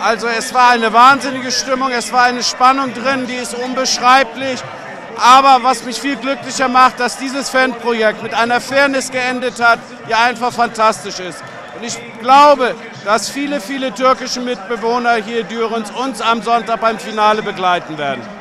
Also es war eine wahnsinnige Stimmung, es war eine Spannung drin, die ist unbeschreiblich. Aber was mich viel glücklicher macht, dass dieses Fanprojekt mit einer Fairness geendet hat, die einfach fantastisch ist. Und ich glaube, dass viele, viele türkische Mitbewohner hier Dürens uns am Sonntag beim Finale begleiten werden.